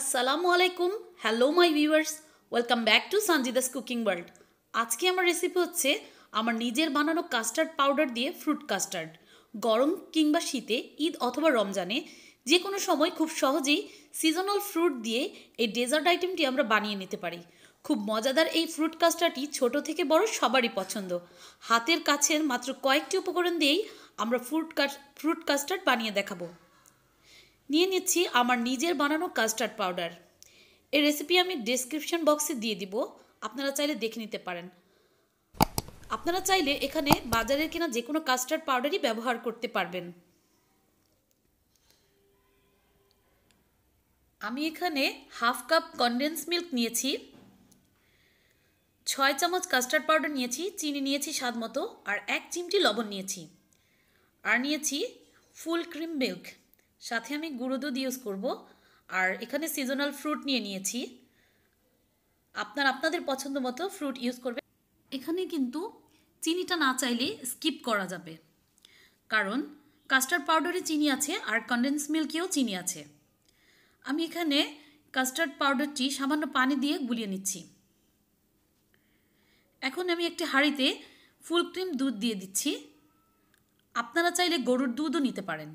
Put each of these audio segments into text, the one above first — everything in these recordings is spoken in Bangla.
আসসালামু আলাইকুম। Hello my viewers welcome back to Sanjida's cooking world আজকে আমার রেসিপি হচ্ছে আমার নিজের বানানো কাস্টার্ড পাউডার দিয়ে ফ্রুট কাস্টার্ড গরম কিংবা শীতে, ঈদ অথবা রমজানে যে কোনো সময় খুব সহজেই সিজনাল ফ্রুট দিয়ে এই ডেজার্ট আইটেমটি আমরা বানিয়ে নিতে পারি। খুব মজাদার এই ফ্রুট কাস্টারটি ছোট থেকে বড় সবারই পছন্দ। হাতের কাছের মাত্র কয়েকটি উপকরণ দিয়েই আমরা ফ্রুট কাস্ট ফ্রুট কাস্টার্ড বানিয়ে দেখাবো। নিয়ে নিচ্ছি আমার নিজের বানানো কাস্টার্ড পাউডার এই রেসিপি আমি ডেসক্রিপশন বক্সে দিয়ে দিব, আপনারা চাইলে দেখে নিতে পারেন। আপনারা চাইলে এখানে বাজারের কেনা যে কোনো কাস্টার্ড পাউডারই ব্যবহার করতে পারবেন। আমি এখানে হাফ কাপ কনডেন্স মিল্ক নিয়েছি, ছয় চামচ কাস্টার্ড পাউডার নিয়েছি, চিনি নিয়েছি স্বাদ মতো, আর এক চিমটি লবণ নিয়েছি। আর নিয়েছি ফুল ক্রিম মিল্ক সাথে আমি গুঁড়ো দুধ ইউজ করব। আর এখানে সিজনাল ফ্রুট নিয়ে নিয়েছি। আপনার, আপনাদের পছন্দ মতো ফ্রুট ইউজ করবে। এখানে কিন্তু চিনিটা না চাইলে স্কিপ করা যাবে। কারণ কাস্টার্ড পাউডারে চিনি আছে আর কন্ডেন্স মিল্কেও চিনি আছে। আমি এখানে কাস্টার্ড পাউডারটি সামান্য পানি দিয়ে গুলিয়ে নিচ্ছি। এখন আমি একটি হাঁড়িতে ফুল ক্রিম দুধ দিয়ে দিচ্ছি। আপনারা চাইলে গরুর দুধও নিতে পারেন।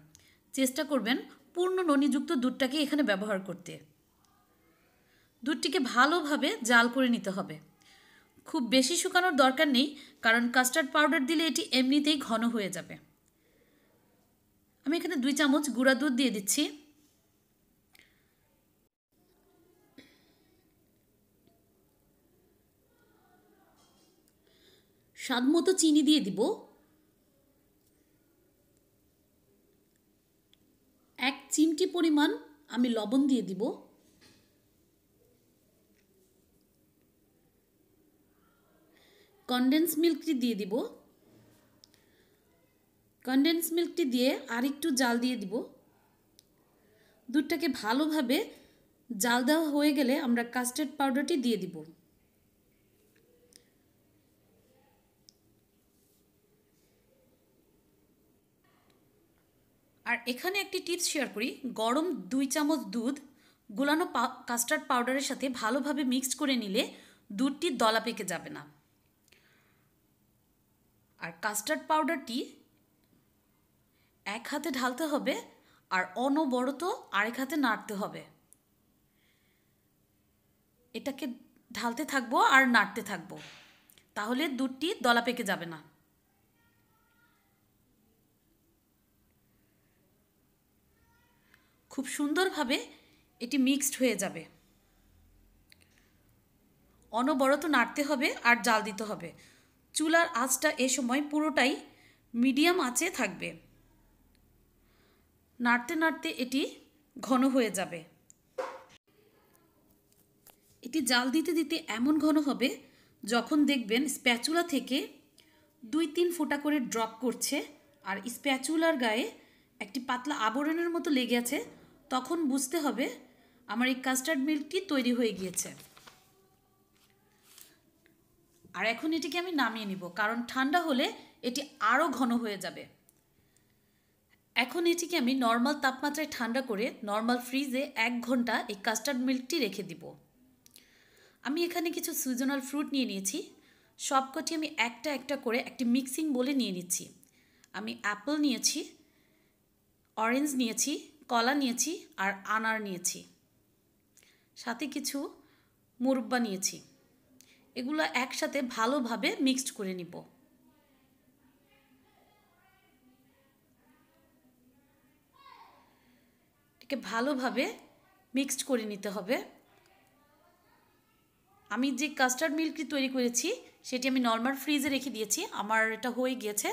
চেষ্টা করবেন পূর্ণ ননিযুক্ত দুধটাকে এখানে ব্যবহার করতে। দুধটিকে ভালোভাবে জাল করে নিতে হবে। খুব বেশি শুকানোর দরকার নেই, কারণ কাস্টার্ড পাউডার দিলে এটি এমনিতেই ঘন হয়ে যাবে। আমি এখানে দুই চামচ গুঁড়া দুধ দিয়ে দিচ্ছি। স্বাদ মতো চিনি দিয়ে দিব এক চিমটি পরিমাণ আমি লবণ দিয়ে দিব। কনডেন্স মিল্কটি দিয়ে দিব। কনডেন্স মিল্কটি দিয়ে আর একটু জাল দিয়ে দিব। দুধটাকে ভালোভাবে জাল দেওয়া হয়ে গেলে আমরা কাস্টার্ড পাউডারটি দিয়ে দিব। আর এখানে একটি টিপস শেয়ার করি। গরম দুই চামচ দুধ, গুলানো কাস্টার্ড পাউডারের সাথে ভালোভাবে মিক্সড করে নিলে দুধটি দলা পেকে যাবে না। আর কাস্টার্ড পাউডারটি এক হাতে ঢালতে হবে আর অনবরত আরেক হাতে নাড়তে হবে। এটাকে ঢালতে থাকব আর নাড়তে থাকব। তাহলে দুধটি দলা পেকে যাবে না। খুব সুন্দরভাবে এটি মিক্সড হয়ে যাবে। অনবরত নাড়তে হবে আর জাল দিতে হবে। চুলার আঁচটা এ সময় পুরোটাই মিডিয়াম আঁচে থাকবে। নাড়তে নাড়তে এটি ঘন হয়ে যাবে। এটি জাল দিতে দিতে এমন ঘন হবে যখন দেখবেন স্প্যাচুলা থেকে দুই তিন ফোঁটা করে ড্রপ করছে আর স্প্যাচুলার গায়ে একটি পাতলা আবরণের মতো লেগে আছে তখন বুঝতে হবে আমার এই কাস্টার্ড মিল্কটি তৈরি হয়ে গিয়েছে। আর এখন এটিকে আমি নামিয়ে নিব, কারণ ঠান্ডা হলে এটি আরও ঘন হয়ে যাবে। এখন এটিকে আমি নর্মাল তাপমাত্রায় ঠান্ডা করে নর্মাল ফ্রিজে এক ঘণ্টা এই কাস্টার্ড মিল্কটি রেখে দিব। আমি এখানে কিছু সিজনাল ফ্রুট নিয়ে নিয়েছি। সবকটি আমি একটা একটা করে একটি মিক্সিং বলে নিয়ে নিচ্ছি। আমি অ্যাপেল নিয়েছি অরেঞ্জ নিয়েছি কলা নিয়েছি আর আনার নিয়েছি। সাথে কিছু মুরব্বা নিয়েছি। এগুলো একসাথে ভালোভাবে মিক্সড করে নিব। এটাকে ভালোভাবে মিক্সড করে নিতে হবে। আমি যে কাস্টার্ড মিল্কটি তৈরি করেছি, সেটি আমি নর্মাল ফ্রিজে রেখে দিয়েছি। আমার এটা হয়ে গিয়েছে।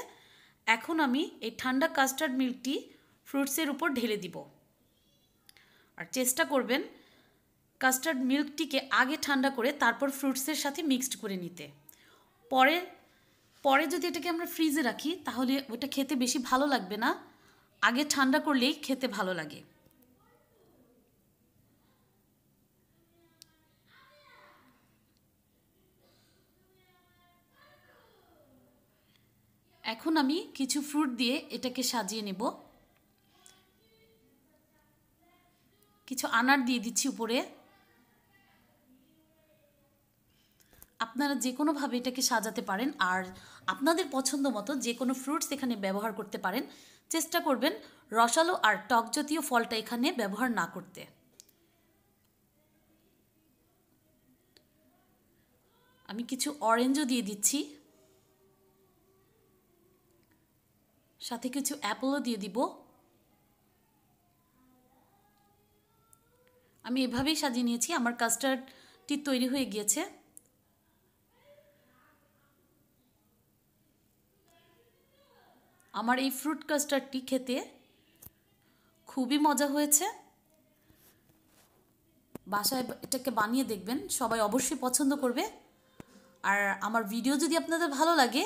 এখন আমি এই ঠান্ডা কাস্টার্ড মিল্কটি ফ্রুটসের উপর ঢেলে দিব। আর চেষ্টা করবেন কাস্টার্ড মিল্কটিকে আগে ঠান্ডা করে তারপর ফ্রুটসের সাথে মিক্সড করে নিতে। পরে পরে যদি এটাকে আমরা ফ্রিজে রাখি, তাহলে ওটা খেতে বেশি ভালো লাগবে না। আগে ঠান্ডা করলেই খেতে ভালো লাগে। এখন আমি কিছু ফ্রুট দিয়ে এটাকে সাজিয়ে নেব। কিছু আনার দিয়ে দিচ্ছি উপরে। আপনারা যে কোনোভাবে এটাকে সাজাতে পারেন আর আপনাদের পছন্দ মতো যে কোনো ফ্রুটস এখানে ব্যবহার করতে পারেন, চেষ্টা করবেন রসালো আর টক জাতীয় ফলটা এখানে ব্যবহার না করতে। আমি কিছু অরেঞ্জও দিয়ে দিচ্ছি। সাথে কিছু অ্যাপলও দিয়ে দিব। আমি এভাবেই সাজিয়ে নিয়েছি, আমার কাস্টার্ডটি তৈরি হয়ে গিয়েছে। আমার এই ফ্রুট কাস্টার্ডটি খেতে খুবই মজা হয়েছে। বাসায় এটাকে বানিয়ে দেখবেন, সবাই অবশ্যই পছন্দ করবে। আর আমার ভিডিও যদি আপনাদের ভালো লাগে,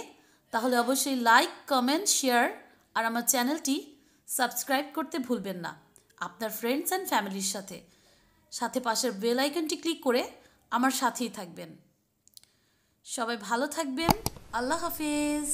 তাহলে অবশ্যই লাইক, কমেন্ট, শেয়ার আর আমার চ্যানেলটি সাবস্ক্রাইব করতে ভুলবেন না। আপনার ফ্রেন্ডস অ্যান্ড ফ্যামিলির সাথে। সাথে পাশের বেল আইকনটি ক্লিক করে আমার সাথেই থাকবেন। সবাই ভালো থাকবেন। আল্লাহ হাফিজ।